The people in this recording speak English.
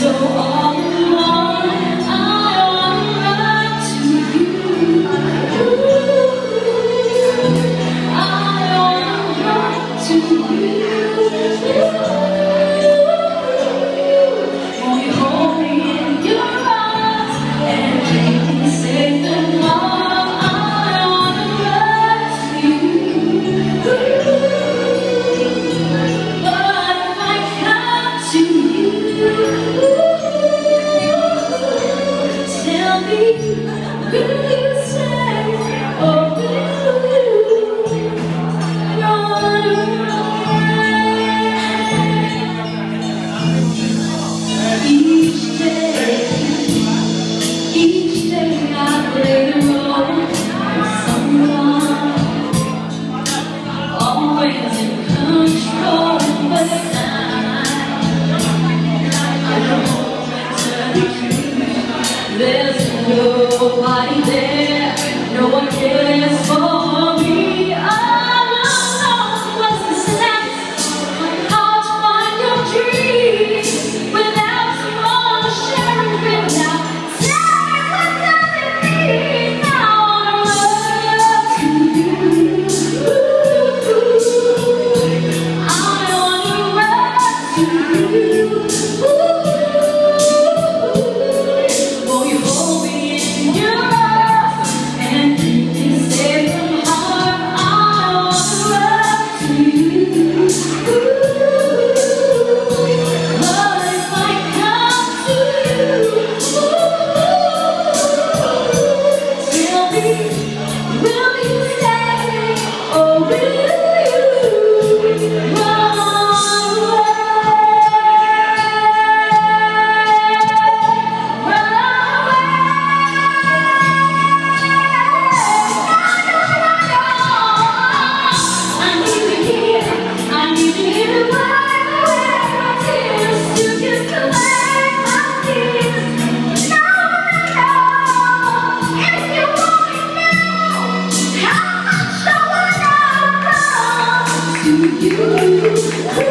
so on. Nobody there, no one cares Oh, you.